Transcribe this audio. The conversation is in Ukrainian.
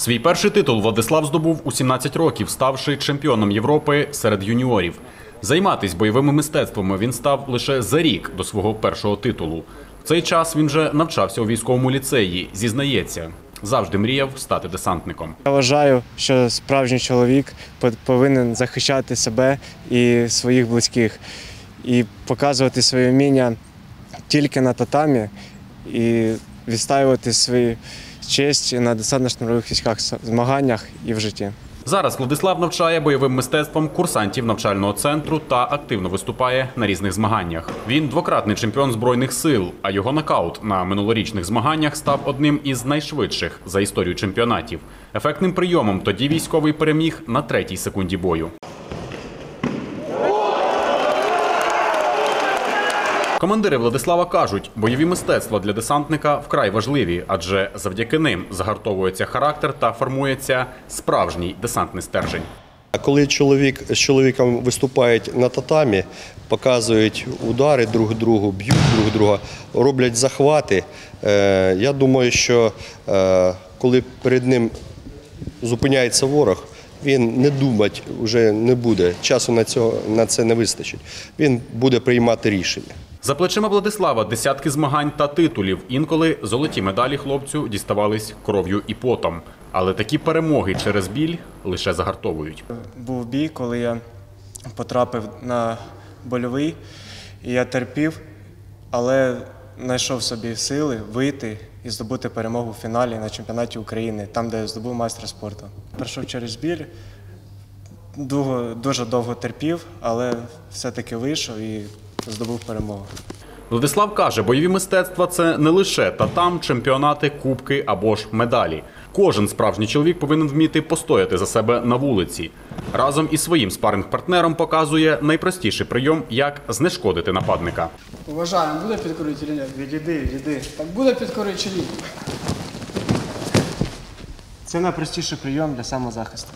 Свій перший титул Владислав здобув у 17 років, ставши чемпіоном Європи серед юніорів. Займатись бойовими мистецтвами він став лише за рік до свого першого титулу. В цей час він вже навчався у військовому ліцеї. Зізнається, завжди мріяв стати десантником. Я вважаю, що справжній чоловік по- повинен захищати себе і своїх близьких, і показувати своє вміння тільки на татамі і відстоювати свою честь на десантно-штурмових військах змаганнях і в житті. Зараз Владислав навчає бойовим мистецтвом курсантів навчального центру та активно виступає на різних змаганнях. Він двократний чемпіон збройних сил, а його нокаут на минулорічних змаганнях став одним із найшвидших за історію чемпіонатів. Ефектним прийомом тоді військовий переміг на третій секунді бою. Командири Владислава кажуть, бойові мистецтва для десантника вкрай важливі, адже завдяки ним загартовується характер та формується справжній десантний стержень. Коли чоловік з чоловіком виступають на татамі, показують удари друг другу, б'ють друг друга, роблять захвати, е, я думаю, що е, коли перед ним зупиняється ворог, він не думати вже не буде. Часу на, цього, це не вистачить. Він буде приймати рішення. За плечима Владислава десятки змагань та титулів. Інколи золоті медалі хлопцю діставались кров'ю і потом. Але такі перемоги через біль лише загартовують. Був бій, коли я потрапив на больовий, і я терпів, але знайшов собі сили вийти і здобути перемогу в фіналі на чемпіонаті України, там, де я здобув майстра спорту. Пройшов через біль, довго, дуже довго терпів, але все-таки вийшов і здобув перемогу. Владислав каже, бойові мистецтва це не лише татам, чемпіонати, кубки або ж медалі. Кожен справжній чоловік повинен вміти постояти за себе на вулиці. Разом із своїм спаринг-партнером показує найпростіший прийом, як знешкодити нападника. Уважаємо, буде підкорити чи ні? Відійди, відійди. Так буде підкорити чи ні? Це найпростіший прийом для самозахисту.